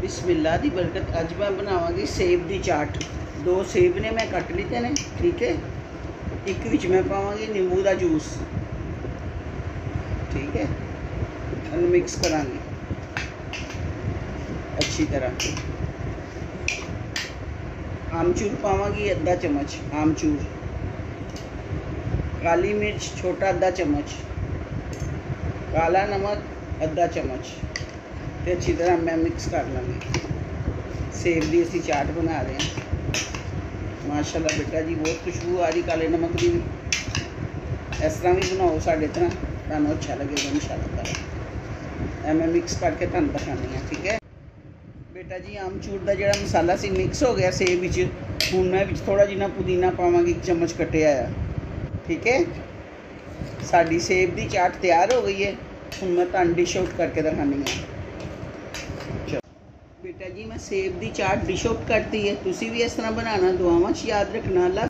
ਬਿਸਮਿਲ੍ਲਾ ਦੀ ਬਰਕਤ ਅੱਜ ਮੈਂ ਬਣਾਵਾਂਗੀ ਸੇਬ ਦੀ ਚਾਟ ਦੋ ਸੇਬ ਨੇ ਮੈਂ ਕੱਟ ਲਿੱਤੇ ਨੇ ਠੀਕ ਹੈ ਇੱਕ ਵਿੱਚ ਮੈਂ ਪਾਵਾਂਗੀ ਨਿੰਬੂ ਦਾ ਜੂਸ ਠੀਕ ਹੈ ਇਹਨੂੰ ਮਿਕਸ ਕਰਾਂਗੇ ਅੱਛੀ ਤਰ੍ਹਾਂ ਆਮਚੂਰ ਪਾਵਾਂਗੀ ਅੱਧਾ ਚਮਚ ਆਮਚੂਰ ਕਾਲੀ ਮਿਰਚ ਛੋਟਾ ਅੱਧਾ ਚਮਚ ਕਾਲਾ ਨਮਕ ਅੱਧਾ ਚਮਚ ਤੇ ਅੱਛੀ ਤਰ੍ਹਾਂ ਮੈਂ ਮਿਕਸ ਕਰ ਲਾਂਗੀ ਸੇਬ ਦੀ ਅਸੀਂ ਚਾਟ ਬਣਾ ਰਹੇ ਹਾਂ ਮਾਸ਼ਾਅੱਲਾ ਬੇਟਾ ਜੀ ਬਹੁਤ ਖੁਸ਼ਬੂ ਆ ਰਹੀ ਕਾਲੇ ਨਮਕ ਦੀ ਵੀ ਇਸ ਤਰ੍ਹਾਂ ਵੀ ਬਣਾਓ ਸਾਡੇ ਤਰ੍ਹਾਂ ਤੁਹਾਨੂੰ ਅੱਛਾ ਲੱਗੇਗਾ ਇਨਸ਼ਾਅੱਲਾ ਤਾਲਾ ਇਹ ਮੈਂ ਮਿਕਸ ਕਰਕੇ ਤੁਹਾਨੂੰ ਦਿਖਾਉਂਦੀ ਹਾਂ ਠੀਕ ਹੈ ਬੇਟਾ ਜੀ ਆਮਚੂਰ ਦਾ ਜਿਹੜਾ ਮਸਾਲਾ ਸੀ ਮਿਕਸ ਹੋ ਗਿਆ ਸੇਬ ਵਿੱਚ ਹੁਣ ਮੈਂ ਵਿੱਚ ਥੋੜਾ ਜਿਹਾ ਪੁਦੀਨਾ ਪਾਵਾਂਗੀ ਇੱਕ ਚਮਚ ਕੱਟਿਆ ਆ ਠੀਕ ਹੈ ਸਾਡੀ ਸੇਬ ਦੀ ਚਾਟ ਤਿਆਰ ਹੋ ਗਈ ਹੈ ਹੁਣ ਮੈਂ ਤੁਹਾਨੂੰ ਡਿਸ਼ ਆਊਟ ਕਰਕੇ ਦਿਖਾਉਂਦੀ ਹਾਂ ਚਲੋ ਬੇਟਾ ਜੀ ਮੈਂ ਸੇਬ ਦੀ ਚਾਟ ਡਿਸ਼ ਆਊਟ ਕਰਤੀ ਹੈ ਤੁਸੀਂ ਵੀ ਇਸ ਤਰ੍ਹਾਂ ਬਣਾਉਣਾ ਦੁਆਵਾਂ 'ਚ ਯਾਦ ਰੱਖਣਾ ਅੱਲਾ